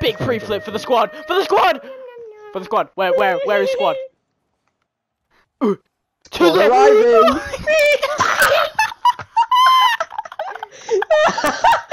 Big pre-flip for the squad. For the squad. For the squad. Where where where is squad? To the arriving.